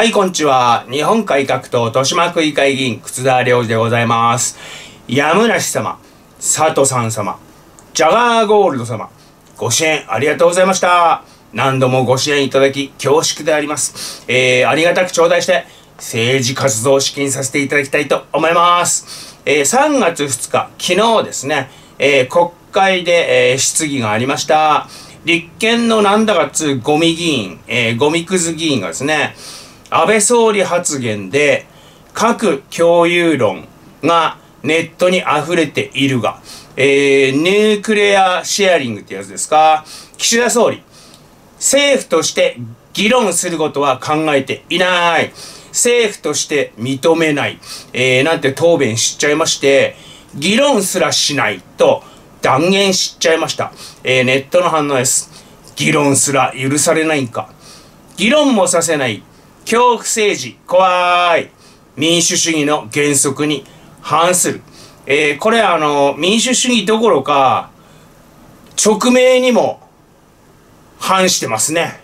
はい、こんにちは。日本改革党豊島区議会議員、靴田良二でございます。山梨様、佐藤さん様、ジャガーゴールド様、ご支援ありがとうございました。何度もご支援いただき恐縮であります。えー、ありがたく頂戴して、政治活動資金させていただきたいと思います。えー、3月2日、昨日ですね、えー、国会で、えー、質疑がありました。立憲のなんだかつゴミ議員、えー、ゴミくず議員がですね、安倍総理発言で核共有論がネットに溢れているが、えー、ニュークレアシェアリングってやつですか？岸田総理、政府として議論することは考えていない。政府として認めない。えー、なんて答弁しちゃいまして、議論すらしないと断言しちゃいました。えー、ネットの反応です。議論すら許されないんか。議論もさせない恐怖政治、怖い。民主主義の原則に反する。えー、これあの、民主主義どころか、直命にも反してますね。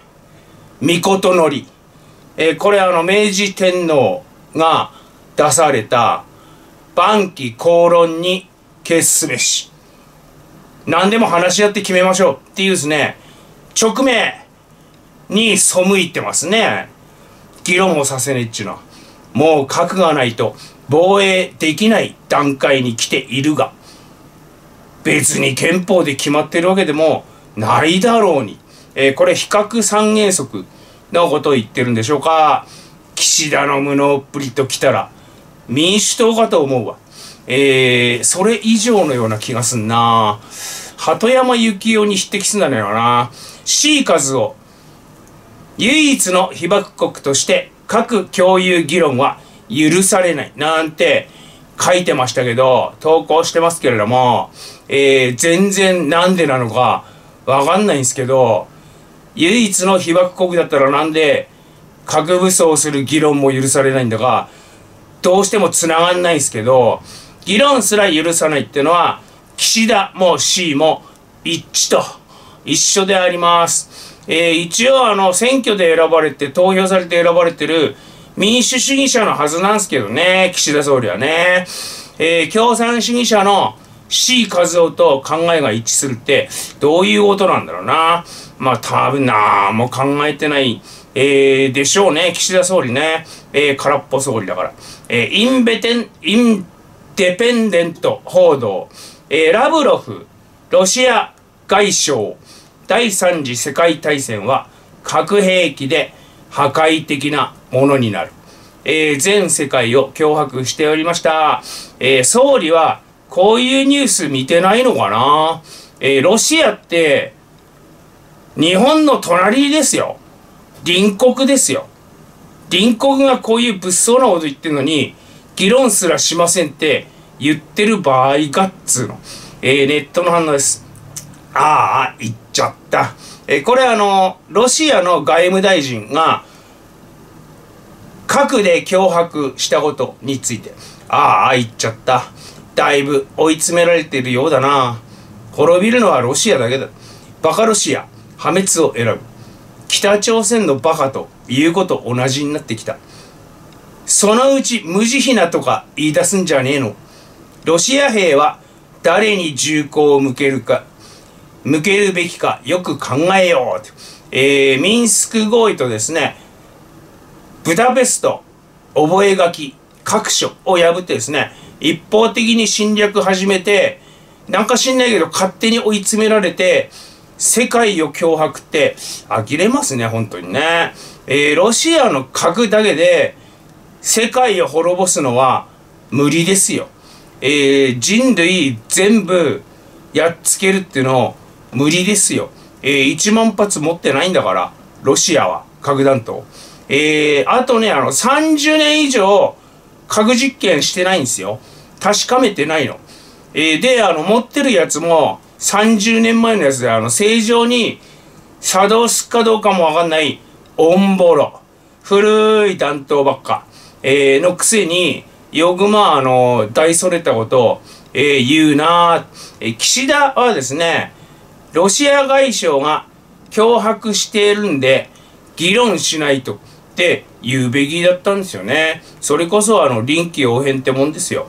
御事のり。えー、これあの、明治天皇が出された、晩期公論に決すべし。何でも話し合って決めましょうっていうですね、直命に背いてますね。議論をさせねえっちゅうのは。もう核がないと防衛できない段階に来ているが、別に憲法で決まってるわけでもないだろうに。えー、これ比較三原則のことを言ってるんでしょうか。岸田の無能っぷりときたら民主党かと思うわ。えー、それ以上のような気がすんな。鳩山幸夫に匹敵すんだよな。C 数を唯一の被爆国として核共有議論は許されないなんて書いてましたけど、投稿してますけれども、えー、全然なんでなのかわかんないんですけど、唯一の被爆国だったらなんで核武装する議論も許されないんだか、どうしても繋がんないですけど、議論すら許さないっていうのは、岸田も C も一致と一緒であります。えー、一応あの選挙で選ばれて投票されて選ばれてる民主主義者のはずなんですけどね、岸田総理はね。えー、共産主義者の C 和夫と考えが一致するってどういうことなんだろうな。まあ多分なもう考えてない、えー、でしょうね、岸田総理ね。えー、空っぽ総理だから。えー、インベテン、インデペンデント報道、えー、ラブロフ、ロシア外相、第三次世界大戦は核兵器で破壊的なものになる。えー、全世界を脅迫しておりました。えー、総理はこういうニュース見てないのかな？えー、ロシアって日本の隣ですよ。隣国ですよ。隣国がこういう物騒なこと言ってるのに議論すらしませんって言ってる場合がっつうの。えー、ネットの反応です。ああ、言っちゃった。えこれあの、ロシアの外務大臣が、核で脅迫したことについて、ああ、言っちゃった。だいぶ追い詰められているようだな。滅びるのはロシアだけだ。バカロシア、破滅を選ぶ。北朝鮮のバカということ同じになってきた。そのうち無慈悲なとか言い出すんじゃねえの。ロシア兵は誰に銃口を向けるか向けるべきかよく考えようと。えー、ミンスク合意とですね、ブダペスト覚書各所を破ってですね、一方的に侵略始めて、なんか知んないけど勝手に追い詰められて、世界を脅迫って呆れますね、本当にね。えー、ロシアの核だけで世界を滅ぼすのは無理ですよ。えー、人類全部やっつけるっていうのを無理ですよ。えー、1万発持ってないんだから、ロシアは、核弾頭。えー、あとね、あの、30年以上、核実験してないんですよ。確かめてないの。えー、で、あの、持ってるやつも、30年前のやつで、あの、正常に作動すっかどうかもわかんない、オンボロ。古い弾頭ばっか。えー、のくせに、よくまあ、あの、大それたことを、えー、言うなえー、岸田はですね、ロシア外相が脅迫しているんで、議論しないとって言うべきだったんですよね。それこそあの臨機応変ってもんですよ。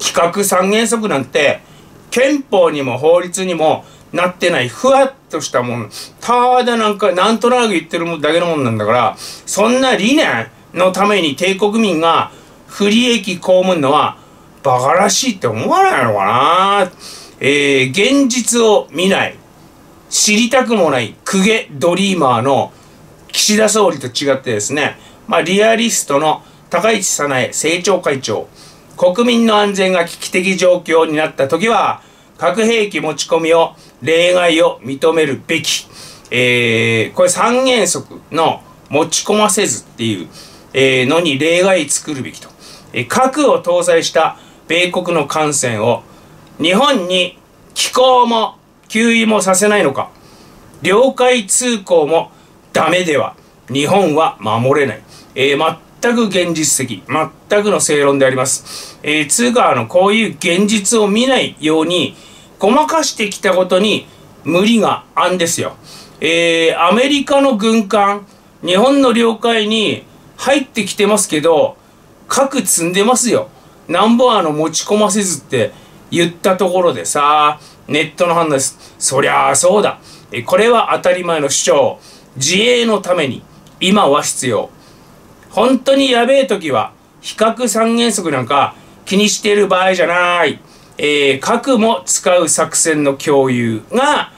比較三原則なんて憲法にも法律にもなってないふわっとしたもんただなんかなんとなく言ってるだけのもんなんだからそんな理念のために帝国民が不利益被るのはバカらしいって思わないのかなえー、現実を見ない知りたくもない公家ドリーマーの岸田総理と違ってですね、まあ、リアリストの高市早苗政調会長国民の安全が危機的状況になった時は核兵器持ち込みを例外を認めるべき、えー、これ三原則の持ち込ませずっていう、え、のに例外作るべきと、えー、核を搭載した米国の艦船を日本に寄港も給油もさせないのか。領海通行もダメでは。日本は守れない、えー、全く現実的。全くの正論であります、えー、通貨のこういう現実を見ないようにごまかしてきたことに無理があんですよ、えー、アメリカの軍艦日本の領海に入ってきてますけど核積んでますよ。なんぼあの持ち込ませずって言ったところでさネットの判断です。そりゃあそうだ。これは当たり前の主張。自衛のために今は必要。本当にやべえ時は比較三原則なんか気にしている場合じゃない。えー、核も使う作戦の共有が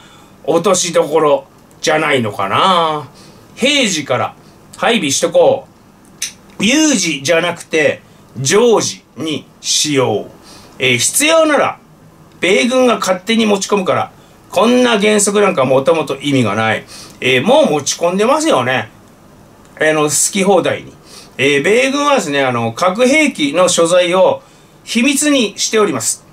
落としどころじゃないのかな。平時から配備しとこう。有事じゃなくて常時にしよう。えー、必要なら米軍が勝手に持ち込むから、こんな原則なんかもともと意味がない。えー、もう持ち込んでますよね。あの、好き放題に。えー、米軍はですね、あの、核兵器の所在を秘密にしております。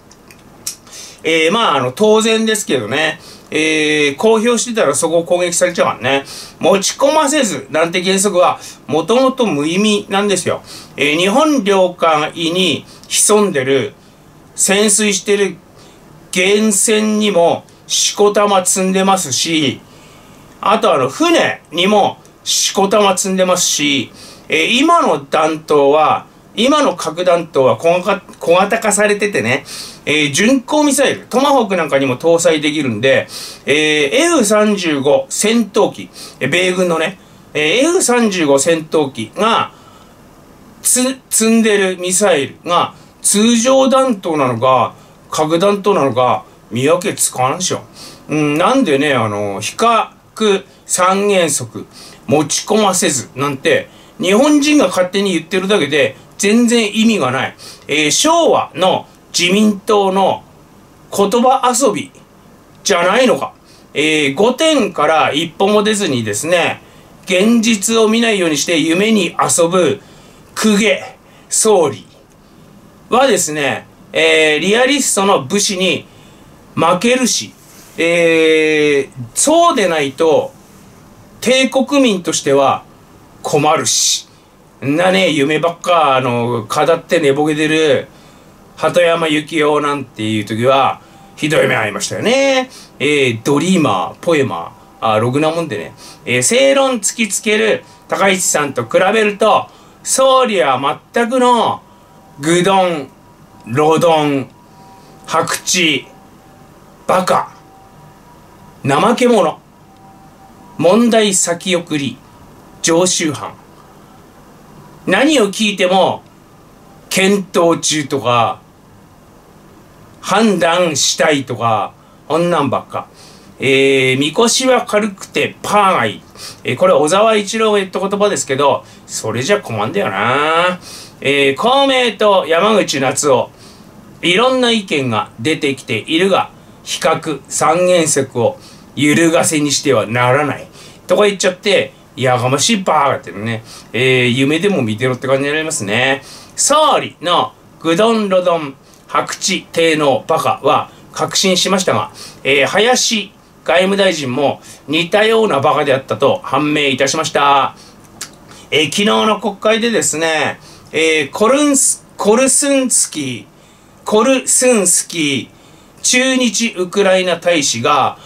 えー、まあ、あの、当然ですけどね。えー、公表してたらそこを攻撃されちゃうからね。持ち込ませずなんて原則はもともと無意味なんですよ。えー、日本領海に潜んでる潜水してる源泉にもしこたま積んでますし、あとあの船にもしこたま積んでますし、えー、今の弾頭は、今の核弾頭は小型化されててね、えー、巡航ミサイル、トマホークなんかにも搭載できるんで、えー、F35 戦闘機、米軍のね、えー、F35 戦闘機が積んでるミサイルが通常弾頭なのか、核弾頭なのか見分けつかんしょ。うん、なんでね、あの、比較三原則持ち込ませずなんて、日本人が勝手に言ってるだけで全然意味がない。えー、昭和の自民党の言葉遊びじゃないのか。えー、5点から一歩も出ずにですね、現実を見ないようにして夢に遊ぶ公家総理はですね、えー、リアリストの武士に負けるし、えー、そうでないと帝国民としては困るしんなね夢ばっかあの語って寝ぼけてる鳩山幸夫なんていう時はひどい目ありましたよね。えー、ドリーマー、ポエマー、あ、ろくなもんでね、えー、正論突きつける高市さんと比べると、総理は全くの愚鈍、ロドン、白痴、バカ、怠け者、問題先送り、常習犯。何を聞いても、検討中とか、判断したいとか、こんなんばっか。えー、みこしは軽くてパーがいい。えー、これ小沢一郎が言った言葉ですけど、それじゃ困んだよな。えー、公明と山口夏夫。いろんな意見が出てきているが、比較三原則を揺るがせにしてはならない。とか言っちゃって、やがましいバーってね、えー、夢でも見てろって感じになりますね。総理のグドンロドン白地帝能バカは確信しましたが、えー、林外務大臣も似たようなバカであったと判明いたしました。えー、昨日の国会でですね、えー、コルンス、コルスンスキー、コルスンスキー駐日ウクライナ大使が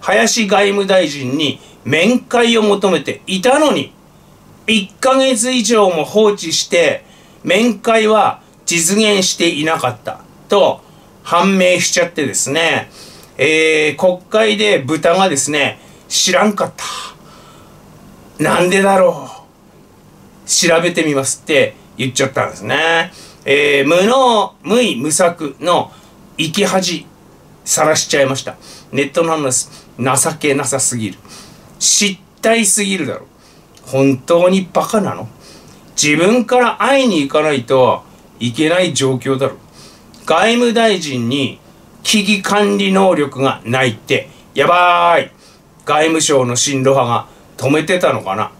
林外務大臣に面会を求めていたのに1ヶ月以上も放置して面会は実現していなかったと判明しちゃってですね、えー、国会で豚がですね、知らんかった。なんでだろう。調べてみますって言っちゃったんですね。えー、無能、無意、無策の生き恥、さらしちゃいました。ネットの話情けなさすぎる。失態すぎるだろ。本当にバカなの？自分から会いに行かないといけない状況だろ。外務大臣に危機管理能力がないって、やばーい。外務省の進路派が止めてたのかな？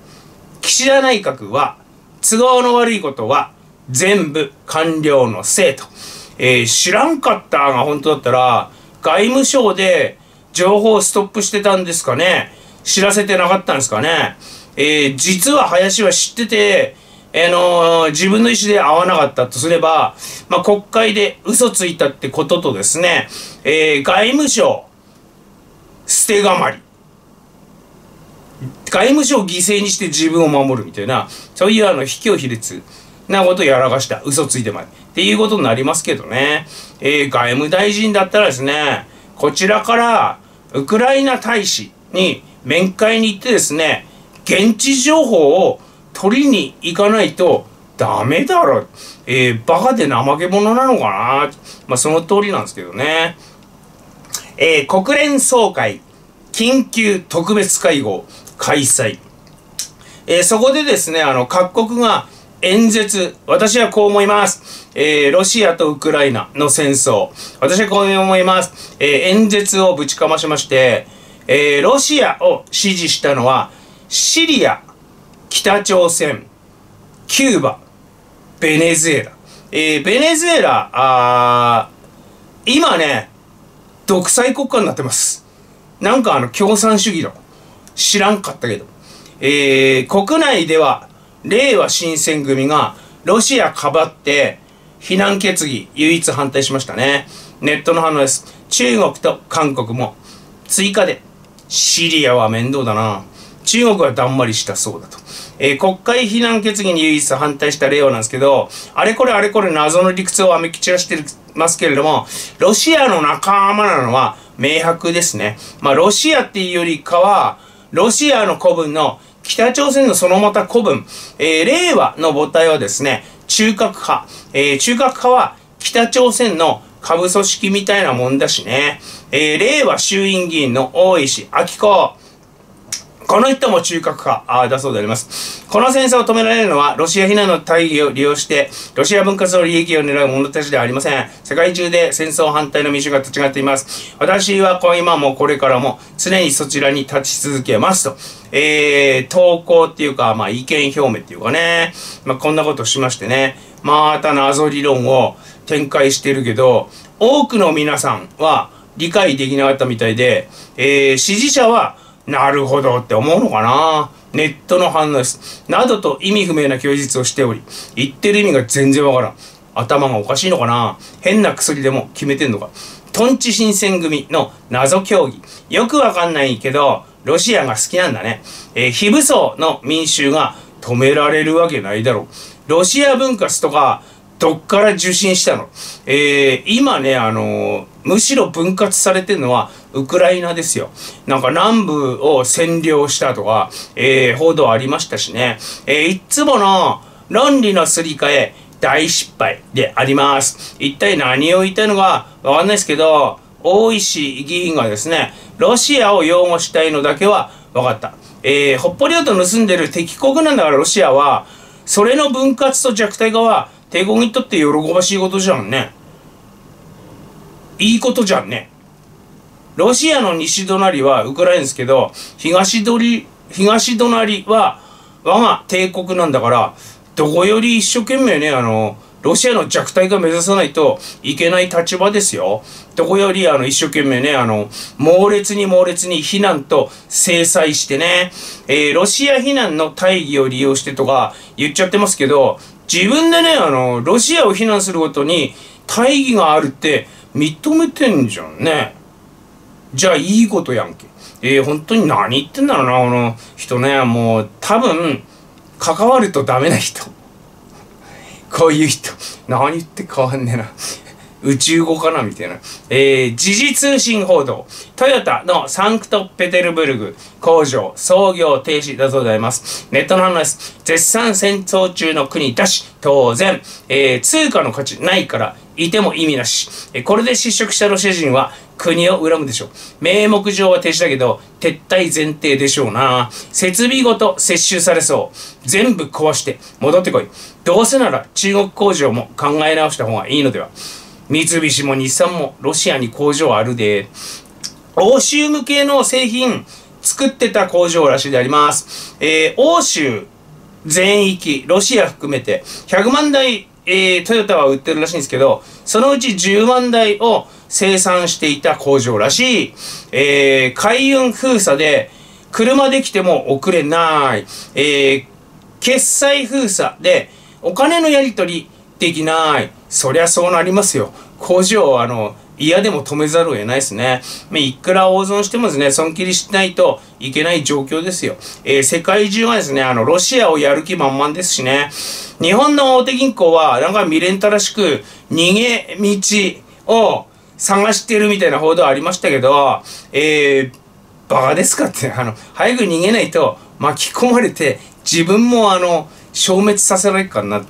岸田内閣は都合の悪いことは全部官僚のせいと。えー、知らんかったが本当だったら、外務省で情報をストップしてたんですかね知らせてなかったんですかねえー、実は林は知ってて、あのー、自分の意思で会わなかったとすれば、まあ、国会で嘘ついたってこととですね、えー、外務省、捨てがまり。外務省を犠牲にして自分を守るみたいな、そういうあの、卑怯卑劣なことをやらかした。嘘ついてまで。っていうことになりますけどね。えー、外務大臣だったらですね、こちらから、ウクライナ大使に面会に行ってですね、現地情報を取りに行かないとダメだろ。えー、バカで怠け者なのかなまあ、その通りなんですけどね。えー、国連総会緊急特別会合開催。えー、そこでですね、あの、各国が演説、私はこう思います。えー、ロシアとウクライナの戦争。私はこう思います。えー、演説をぶちかましまして、えー、ロシアを支持したのは、シリア、北朝鮮、キューバ、ベネズエラ。えー、ベネズエラ、あ今ね、独裁国家になってます。なんかあの、共産主義の。知らんかったけど。えー、国内では、令和新選組が、ロシアかばって、非難決議、唯一反対しましたね。ネットの反応です。中国と韓国も、追加で、シリアは面倒だな。中国はだんまりしたそうだと。えー、国会非難決議に唯一反対した令和なんですけど、あれこれあれこれ謎の理屈をあめき散らしてますけれども、ロシアの仲間なのは明白ですね。まあ、ロシアっていうよりかは、ロシアの古文の北朝鮮のそのまた古文、えー、令和の母体はですね、中核派。えー、中核派は北朝鮮の下部組織みたいなもんだしね。えー、令和衆院議員の大石明子。この人も中核派だそうであります。この戦争を止められるのは、ロシア非難の大義を利用して、ロシア分割の利益を狙う者たちではありません。世界中で戦争反対の民主が立ち上がっています。私は今もこれからも常にそちらに立ち続けますと。えー、投稿っていうか、まあ意見表明っていうかね、まあこんなことしましてね、また謎理論を展開してるけど、多くの皆さんは理解できなかったみたいで、えー、支持者はなるほどって思うのかな？ネットの反応です。などと意味不明な供述をしており、言ってる意味が全然わからん。頭がおかしいのかな？変な薬でも決めてんのか？トンチ新選組の謎競技。よくわかんないけど、ロシアが好きなんだね。えー、非武装の民衆が止められるわけないだろう。ロシア分割とか、どっから受信したの？えー、今ね、あのー、むしろ分割されてるのはウクライナですよ。なんか南部を占領したとか、えー、報道ありましたしね。えー、いつもの論理のすり替え、大失敗であります。一体何を言いたいのかわかんないですけど、大石議員がですね、ロシアを擁護したいのだけは分かった。えー、北方領土盗んでる敵国なんだからロシアは、それの分割と弱体化は帝国にとって喜ばしいことじゃん。ね。いいことじゃん。ね。ロシアの西隣はウクライナですけど、東隣、東隣は我が帝国なん。だから、どこより一生懸命ね、あの、ロシアの弱体化目指さないといけない立場ですよ。どこよりあの一生懸命ね、あの、猛烈に猛烈に非難と制裁してね、えー、ロシア非難の大義を利用してとか言っちゃってますけど、自分でね、あの、ロシアを非難することに大義があるって認めてんじゃんね。じゃあいいことやんけ。えー、本当に何言ってんだろうな、この人ね。もう多分、関わるとダメな人。こういう人。何言って変わんねえな。宇宙語かなみたいな。えー、時事通信報道。トヨタのサンクトペテルブルグ工場創業停止だとございます。ネットの話です。絶賛戦争中の国だし、当然、えー、通貨の価値ないからいても意味なし。え、これで失職したロシア人は国を恨むでしょう。名目上は停止だけど、撤退前提でしょうな。設備ごと接収されそう。全部壊して戻ってこい。どうせなら中国工場も考え直した方がいいのでは。三菱も日産もロシアに工場あるで、欧州向けの製品作ってた工場らしいであります。えー、欧州全域、ロシア含めて100万台、えー、トヨタは売ってるらしいんですけど、そのうち10万台を生産していた工場らしい。えー、海運封鎖で車で来ても遅れない。えー、決済封鎖でお金のやり取りできない。そりゃそうなりますよ。工場、あの、嫌でも止めざるを得ないですね。ま、いくら大損してもですね、損切りしないといけない状況ですよ。えー、世界中はですね、あの、ロシアをやる気満々ですしね。日本の大手銀行は、なんか未練たらしく、逃げ道を探してるみたいな報道ありましたけど、えー、バカですかって、あの、早く逃げないと巻き込まれて、自分もあの、消滅させられるかな。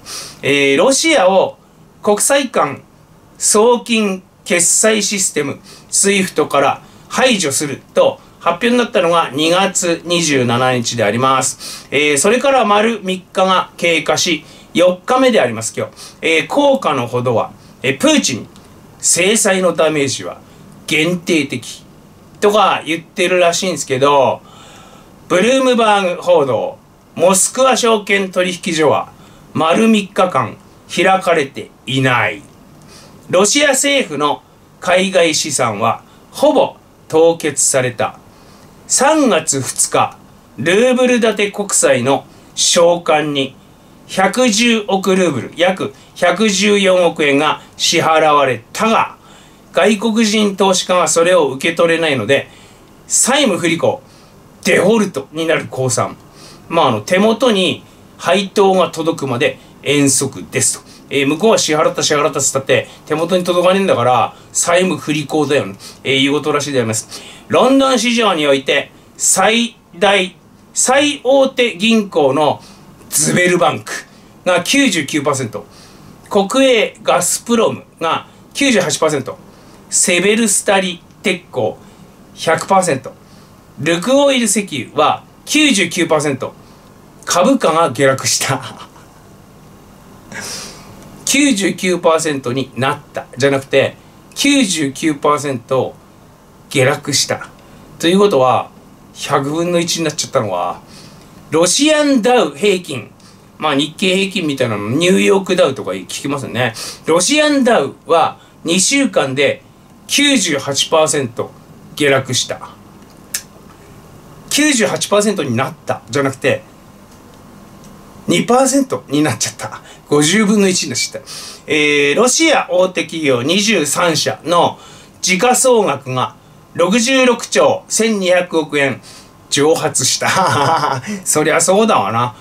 えー、ロシアを国際間送金決済システム SWIFT から排除すると発表になったのが2月27日であります。えー、それから丸3日が経過し、4日目であります今日。えー、効果のほどは、えー、プーチン、制裁のダメージは限定的とか言ってるらしいんですけど、ブルームバーグ報道、モスクワ証券取引所は丸3日間開かれていない。ロシア政府の海外資産はほぼ凍結された。3月2日、ルーブル建て国債の償還に110億ルーブル、約114億円が支払われたが、外国人投資家はそれを受け取れないので、債務不履行、デフォルトになる公算。まあ、あの、手元に配当が届くまで遠足ですと。えー、向こうは支払った支払ったっつったって、手元に届かねえんだから、債務不履行だよ、ね。えー、いうことらしいであります。ロンドン市場において、最大、最大手銀行のズベルバンクが99%、国営ガスプロムが98%、セベルスタリ鉄鋼100%、ルクオイル石油は99%、株価が下落した。99%になった。じゃなくて99%下落した。ということは100分の1になっちゃったのはロシアンダウ平均。まあ日経平均みたいなのニューヨークダウとか聞きますよね。ロシアンダウは2週間で98%下落した。98%になった。じゃなくて2%になっちゃった。50分の1になっちゃった。えー、ロシア大手企業23社の時価総額が66兆1200億円蒸発した。そりゃそうだわな。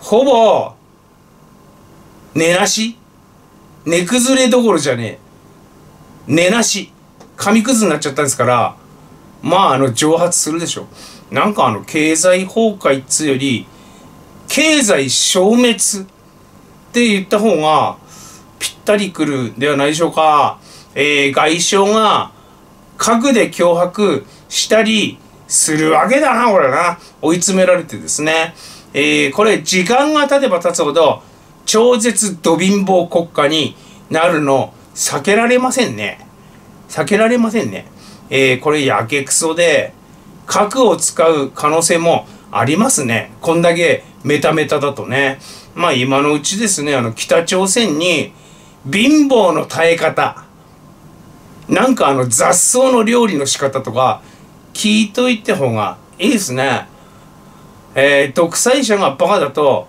ほぼ、寝なし？寝崩れどころじゃねえ。寝なし。紙くずになっちゃったんですから、まあ、あの、蒸発するでしょ。なんかあの、経済崩壊っつうより、経済消滅って言った方がぴったりくるんではないでしょうか。えー、外相が核で脅迫したりするわけだな、これな。追い詰められてですね。えー、これ時間が経てば経つほど超絶ド貧乏国家になるの避けられませんね。避けられませんね。えー、これやけくそで核を使う可能性もありますね。こんだけメタメタだとね。まあ今のうちですね、あの北朝鮮に貧乏の耐え方、なんかあの雑草の料理の仕方とか聞いといた方がいいですね。えー、独裁者がバカだと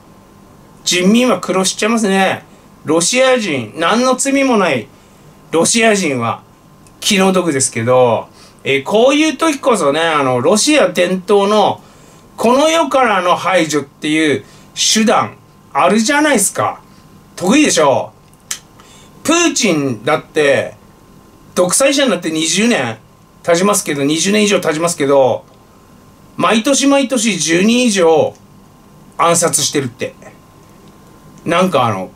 人民は苦労しちゃいますね。ロシア人、何の罪もないロシア人は気の毒ですけど、えー、こういう時こそね、あの、ロシア伝統のこの世からの排除っていう手段あるじゃないですか。得意でしょ？プーチンだって、独裁者になって20年経ちますけど、20年以上経ちますけど、毎年毎年10人以上暗殺してるって。なんかあの、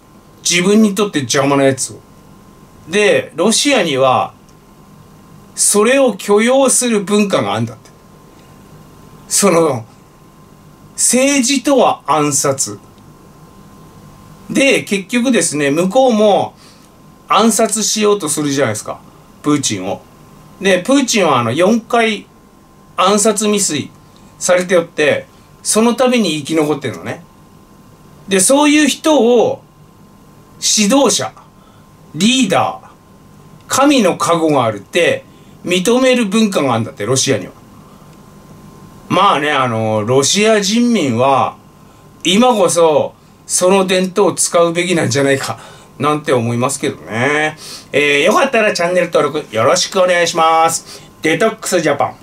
自分にとって邪魔なやつを。で、ロシアには、それを許容する文化があんだって。その、政治とは暗殺。で、結局ですね、向こうも暗殺しようとするじゃないですか。プーチンを。で、プーチンはあの4回暗殺未遂されてよって、その度に生き残ってるのね。で、そういう人を指導者、リーダー、神の加護があるって認める文化があるんだって、ロシアには。まあね、あの、ロシア人民は、今こそ、その伝統を使うべきなんじゃないか、なんて思いますけどね。えー、よかったらチャンネル登録よろしくお願いします。デトックスジャパン。